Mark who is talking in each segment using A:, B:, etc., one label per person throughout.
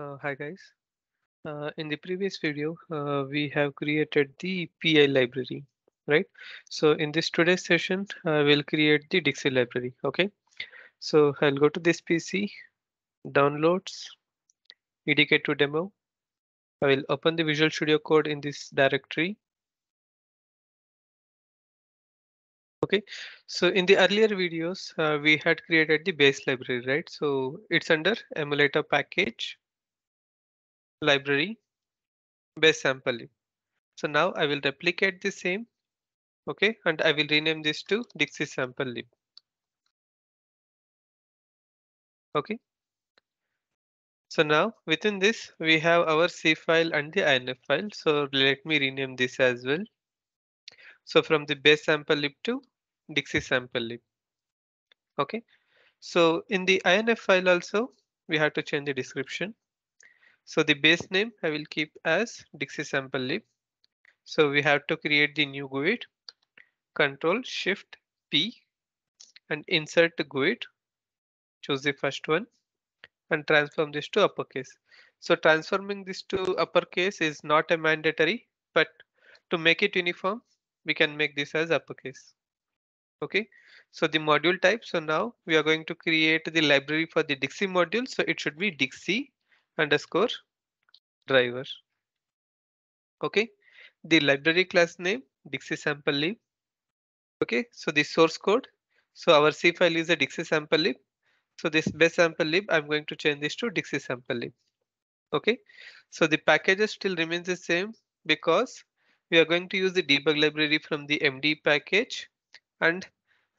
A: Uh, hi guys. Uh, in the previous video, uh, we have created the PEI library, right? So in this today's session, uh, we'll create the DXE library, okay? So I'll go to this PC, downloads, EDK2 demo. I will open the Visual Studio Code in this directory. Okay, so in the earlier videos, uh, we had created the base library, right? So it's under emulator package library base sample lib. So now I will replicate the same. OK, and I will rename this to DXE sample lib. OK. So now within this we have our C file and the INF file. So let me rename this as well. So from the base sample lib to DXE sample lib. OK. So in the INF file also we have to change the description. So the base name I will keep as DXE sample lib. So we have to create the new GUID, control shift P and insert the GUID. Choose the first one and transform this to uppercase. So transforming this to uppercase is not a mandatory, but to make it uniform, we can make this as uppercase. Okay, so the module type. So now we are going to create the library for the DXE module. So it should be DXE underscore driver. Okay, the library class name DXE sample lib. Okay, so the source code. So our C file is a DXE sample lib. So this base sample lib, I'm going to change this to DXE sample lib. Okay, so the packages still remains the same because we are going to use the debug library from the MD package and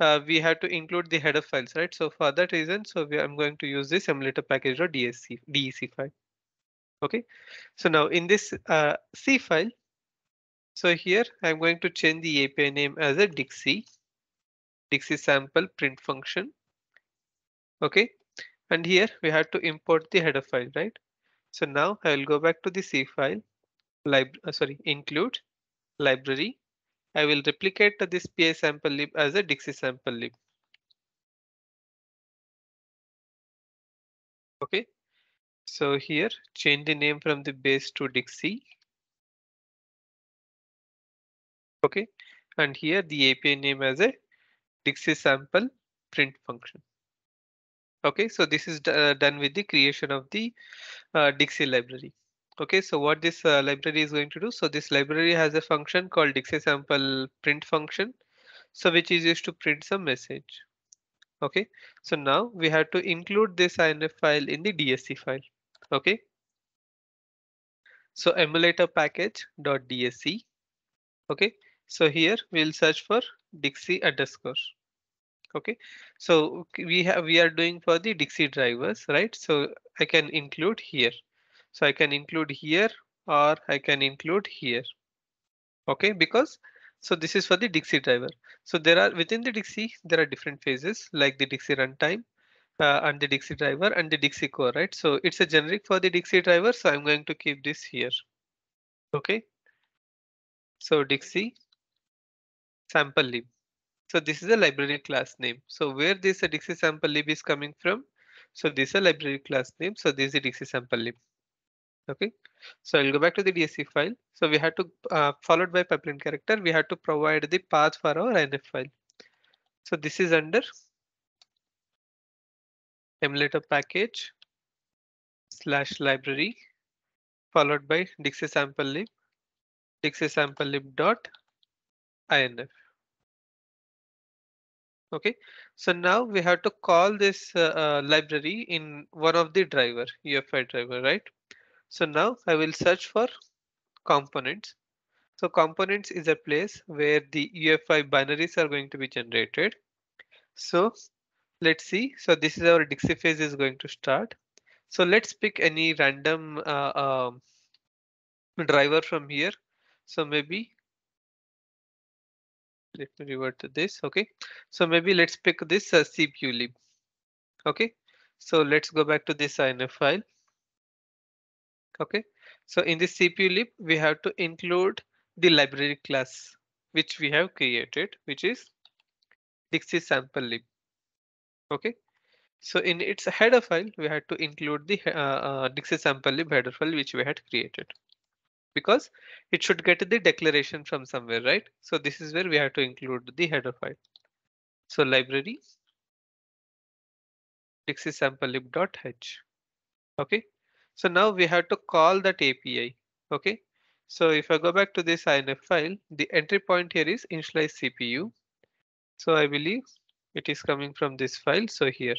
A: uh, we have to include the header files, right? So for that reason, so we, I'm going to use this emulator package or DSC, DEC file. Okay, so now in this uh, C file, so here I'm going to change the API name as a DXE, DXE sample print function. Okay, and here we have to import the header file, right? So now I will go back to the C file, lib uh, sorry, include library I will replicate this PEI sample lib as a DXE sample lib. Okay, so here change the name from the base to DXE. Okay, and here the API name as a DXE sample print function. Okay, so this is uh, done with the creation of the uh, DXE library. Okay, so what this uh, library is going to do? So this library has a function called DXE sample print function. So which is used to print some message. Okay, so now we have to include this INF file in the DSC file. Okay. So emulator package dot DSC. Okay, so here we'll search for DXE underscore. Okay, so we have we are doing for the DXE drivers, right? So I can include here. So I can include here or I can include here. OK, because so this is for the DXE driver. So there are within the DXE, there are different phases like the DXE runtime uh, and the DXE driver and the DXE core, right? So it's a generic for the DXE driver. So I'm going to keep this here. OK. So DXE sample lib. So this is a library class name. So where this DXE sample lib is coming from? So this is a library class name. So this is DXE sample lib. Okay, so I'll go back to the DSC file. So we had to uh, followed by pipeline character. We had to provide the path for our INF file. So this is under emulator package slash library followed by DXE sample lib DXE sample lib dot INF. Okay, so now we have to call this uh, uh, library in one of the driver UEFI driver, right? So now I will search for components. So components is a place where the UEFI binaries are going to be generated. So let's see. So this is our DXE phase is going to start. So let's pick any random uh, um, driver from here. So maybe let me revert to this. OK, so maybe let's pick this uh, CPU lib. OK, so let's go back to this INF file. Okay, so in the CPU lib, we have to include the library class which we have created, which is DXE sample lib. Okay, So in its header file, we had to include the uh, uh, DXE sample lib header file which we had created because it should get the declaration from somewhere, right? So this is where we have to include the header file. So library DXE sample lib.h. Okay, so now we have to call that API. Okay, so if I go back to this INF file, the entry point here is initialize CPU. So I believe it is coming from this file. So here,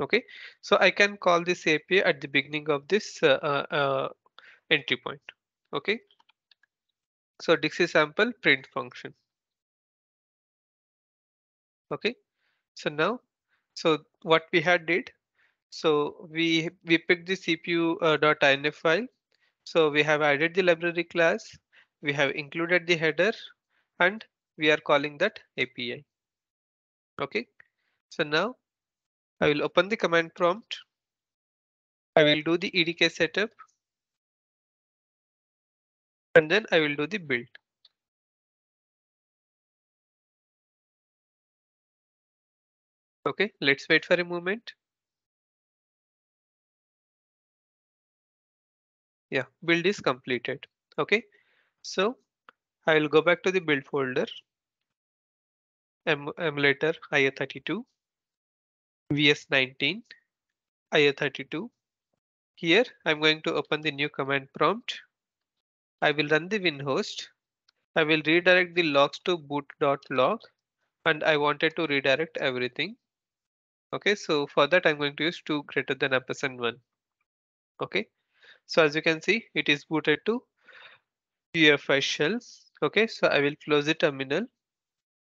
A: okay, so I can call this API at the beginning of this uh, uh, uh, entry point. Okay, so DXE sample print function. Okay, so now, so what we had did, so we we picked the CPU uh, file so we have added the library class, we have included the header, and we are calling that API. Okay, so now I will open the command prompt. I will do the EDK setup. And then I will do the build. Okay, let's wait for a moment. Yeah, build is completed. Okay, so I will go back to the build folder. Em emulator IA32, VS19, IA32. Here I'm going to open the new command prompt. I will run the winhost. I will redirect the logs to boot.log and I wanted to redirect everything. Okay, so for that I'm going to use 2 greater than ampersand 1. Okay, so as you can see, it is booted to UEFI shell. Okay, so I will close the terminal.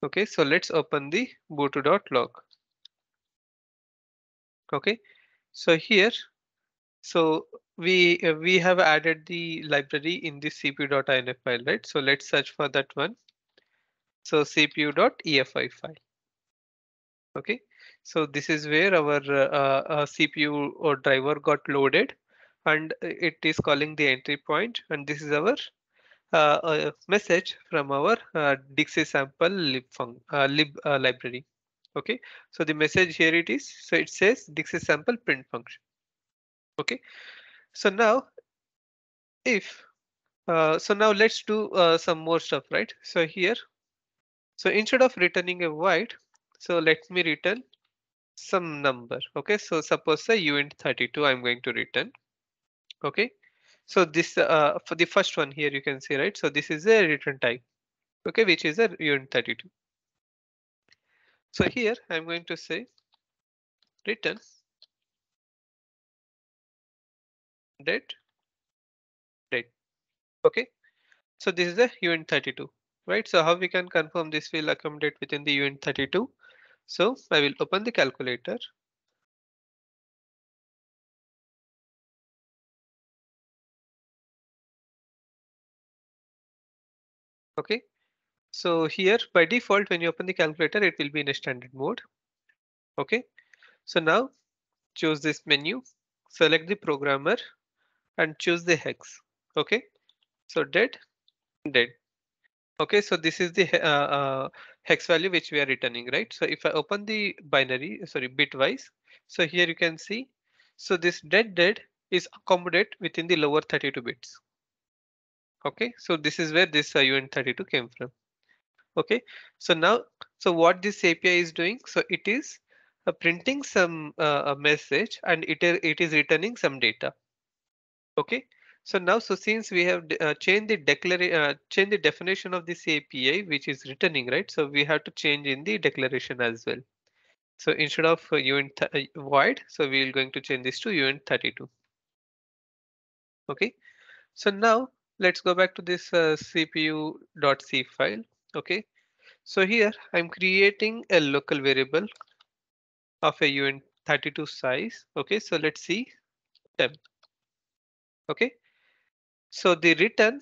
A: Okay, so let's open the boot.log. Okay, so here, so we uh, we have added the library in the cpu.inf file, right? So let's search for that one. So cpu.efi file. Okay, so this is where our uh, uh, CPU or driver got loaded and it is calling the entry point and this is our uh, message from our uh, DXE sample lib, uh, lib uh, library. Okay, so the message here it is. So it says DXE sample print function. Okay, so now if uh, so now let's do uh, some more stuff, right? So here, so instead of returning a void, so let me return some number. Okay, so suppose say uint32 I'm going to return. Okay, so this uh, for the first one here you can see right. So this is a return type. Okay, which is a uint32. So here I'm going to say return date date. Okay, so this is a uint32, right? So how we can confirm this will accommodate within the uint32? So I will open the calculator Okay, so here by default, when you open the calculator, it will be in a standard mode. Okay, so now choose this menu, select the programmer and choose the hex. Okay, so dead, dead. Okay, so this is the uh, uh, hex value which we are returning, right? So if I open the binary, sorry, bitwise, so here you can see, so this dead dead is accommodate within the lower 32 bits. Okay, so this is where this uh, uint32 came from. Okay, so now, so what this API is doing, so it is uh, printing some uh, a message and it, it is returning some data. Okay, so now, so since we have uh, changed the declaration, uh, change the definition of this API, which is returning, right? So we have to change in the declaration as well. So instead of uh, uint uh, void, so we are going to change this to uint32. Okay, so now let's go back to this uh, cpu.c file. Okay, so here I'm creating a local variable of a uint32 size. Okay, so let's see temp. Okay, so the return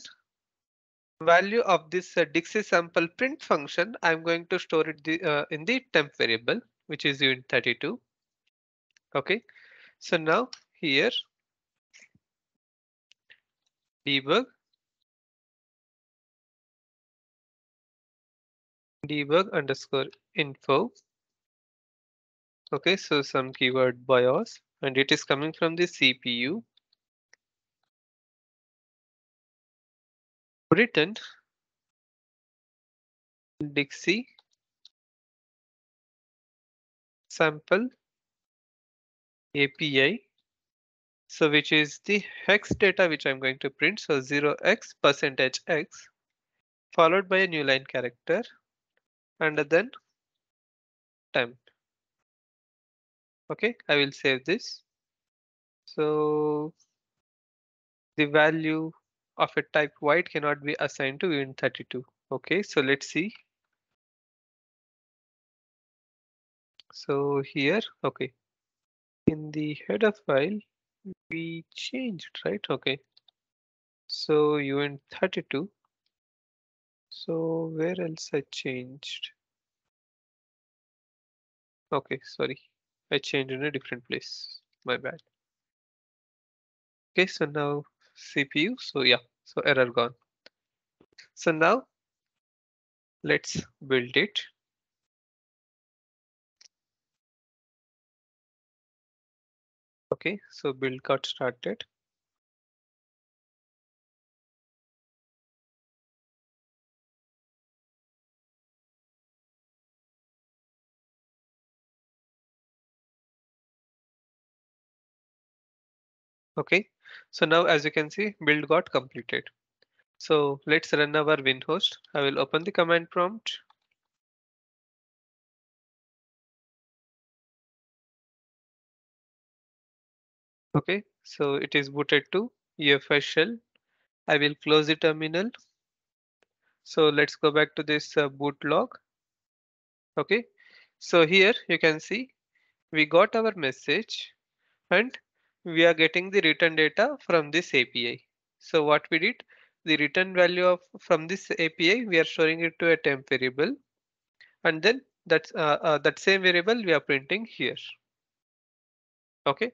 A: value of this uh, DXE sample print function, I'm going to store it the, uh, in the temp variable, which is uint32. Okay, so now here debug debug underscore info Okay, so some keyword BIOS and it is coming from the CPU. Written DXE sample API. So which is the hex data which I'm going to print. So 0x percentage x followed by a new line character and then temp. Okay, I will save this. So the value of a type white cannot be assigned to Win32. Okay, so let's see. So here, okay, in the header file, we changed, right? Okay. So UN32. So where else I changed? Okay, sorry. I changed in a different place. My bad. Okay, so now CPU. So yeah, so error gone. So now let's build it. Okay, so build got started. Okay, so now as you can see, build got completed. So let's run our WinHost. I will open the command prompt. Okay, so it is booted to UEFI shell. I will close the terminal. So let's go back to this uh, boot log. Okay, so here you can see we got our message and we are getting the return data from this API. So what we did, the return value of from this API, we are storing it to a temp variable. And then that's uh, uh, that same variable we are printing here. Okay,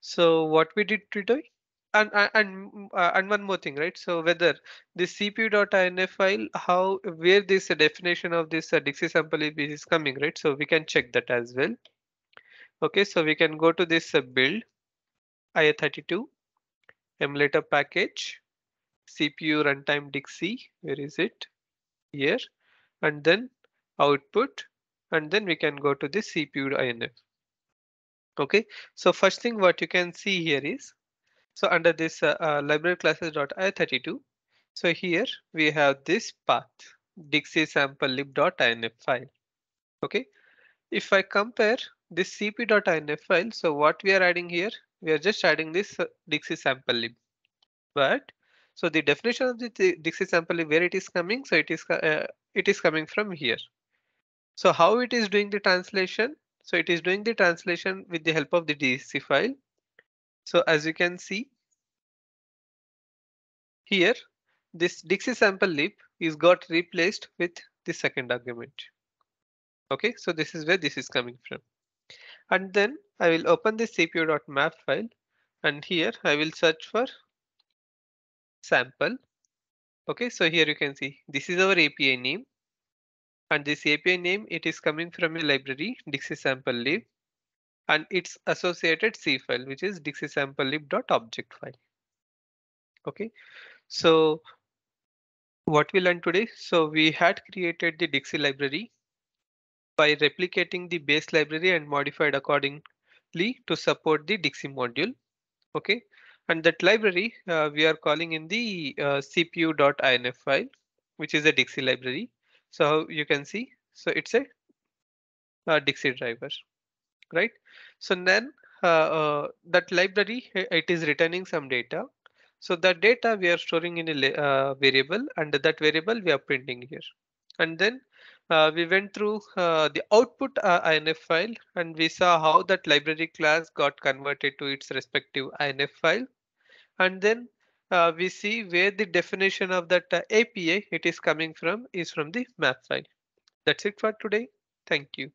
A: so what we did today, and and uh, and one more thing, right? So whether the cpu.inf file, how where this definition of this uh, DXE sample is coming, right? So we can check that as well. Okay, so we can go to this uh, build IA32 emulator package CPU runtime DXE. Where is it? Here, and then output, and then we can go to the CPU INF. Okay, so first thing what you can see here is, so under this uh, uh, library classes.i32, so here we have this path DXE sample lib.inf file. Okay, if I compare this cp.inf file, so what we are adding here, we are just adding this uh, DXE sample lib. But so the definition of the DXE sample lib, where it is coming, so it is uh, it is coming from here. So how it is doing the translation? So it is doing the translation with the help of the DSC file. So as you can see here, this DXE sample lib is got replaced with the second argument. Okay, so this is where this is coming from. And then I will open the cpu.map file and here I will search for sample. Okay, so here you can see this is our API name and this API name, it is coming from a library DXE sample lib and its associated C file, which is DXE sample lib.object file. Okay, so what we learned today, so we had created the DXE library by replicating the base library and modified accordingly to support the DXE module. Okay, and that library uh, we are calling in the uh, cpu.inf file, which is a DXE library. So you can see, so it's a, a DXE driver, right? So then uh, uh, that library, it is returning some data. So that data we are storing in a uh, variable and that variable we are printing here. And then uh, we went through uh, the output uh, INF file and we saw how that library class got converted to its respective INF file. And then uh, we see where the definition of that uh, API it is coming from is from the map file. That's it for today. Thank you.